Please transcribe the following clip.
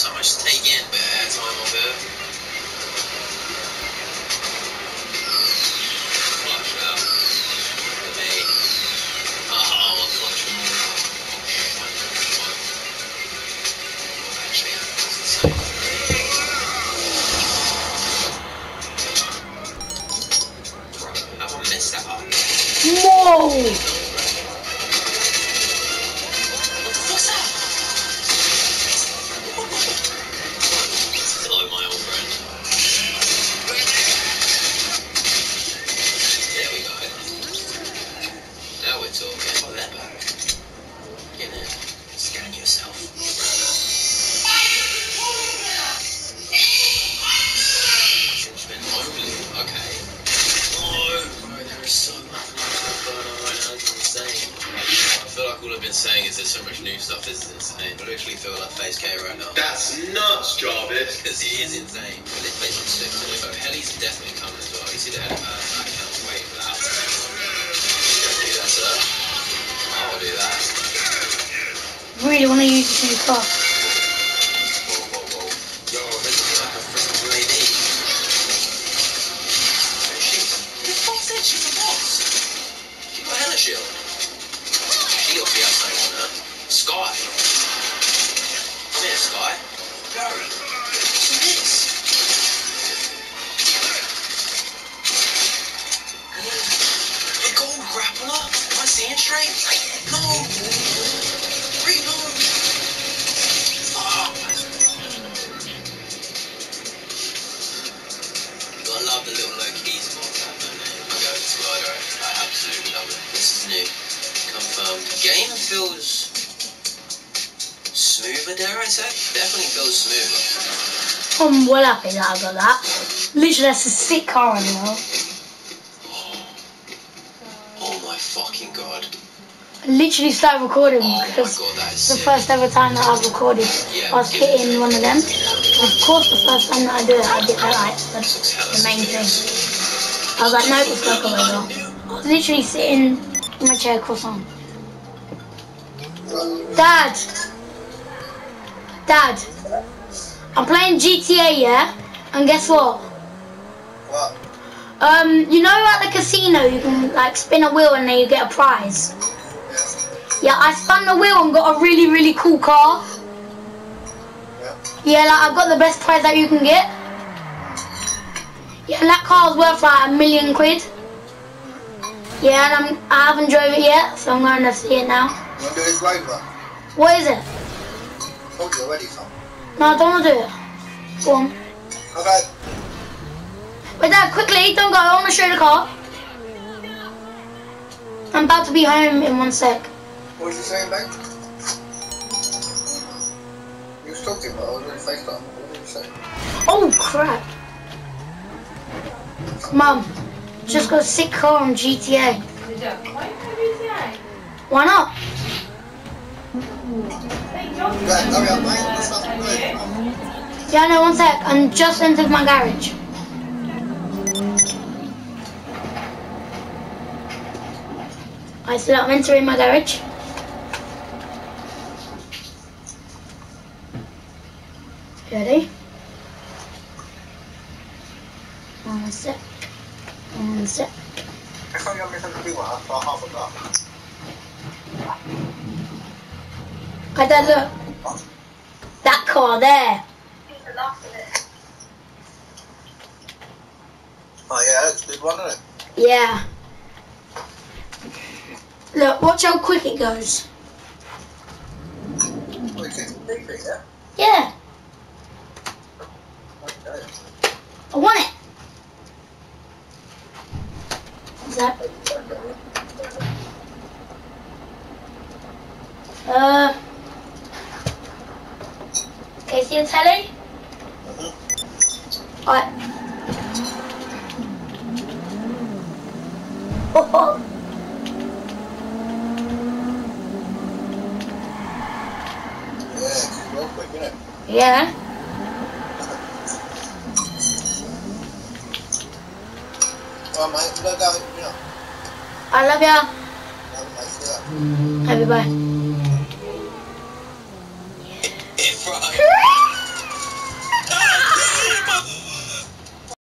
so much to take in, but of it. Clutch out. For all I've been saying is there's so much new stuff. This is insane. I literally feel like Face K right now. That's nuts, Jarvis. Because it is insane. But this place looks sick too. So Helly's definitely coming as well. You see the Helly? Uh, I can't wait for that. Don't do that, sir. I'll do that. Really want to use this new car. Whoa, Come here, Sky. Go. What's this? Gold grappler? Am I seeing? No! Definitely feels smoother. I'm well happy that I got that. Literally, that's a sick car as well. Oh, oh my fucking god. I literally started recording Oh because god, it's the sick. first ever time that I've recorded. Yeah, I was hitting one of them. Of course, the first time that I do it, I get that right. That's the main thing. I was like, no, it's like a. I was literally sitting in my chair, croissant. Dad! Dad! I'm playing GTA, yeah? And guess what? What? Um, you know at the casino you can like spin a wheel and then you get a prize? Yeah, I spun the wheel and got a really, really cool car. Yeah. Yeah, like I got the best prize that you can get. Yeah, and that car's worth like a million quid. Yeah, and I'm, I haven't drove it yet, so I'm going to see it now. You want to do this rover? What is it? Told you already, son. No, I don't want to do it. Go on. Okay. Wait, Dad, quickly, don't go. I want to show you the car. I'm about to be home in one sec. What was you saying, babe? You was talking, but I was really FaceTime. What did you say? Oh crap! Mum, just got a sick car on GTA. Why not? Right, hurry up, mate. There's nothing to do. Come on. Yeah, no, one sec. I'm just entered my garage. I said I'm entering my garage. Ready? One sec. One sec. I thought you had me something to do one for half a buck. Right there, look. That car there. Oh, yeah, that's a good one, isn't it? Yeah. Look, watch how quick it goes. What is it? Yeah? Yeah, Okay. I want it. Is that? Uh. See the telly? Mhm. Alright. Oh, oh. Yeah, real quick? Yeah. Mate, you you know. I love ya. Have a. Love you, bye.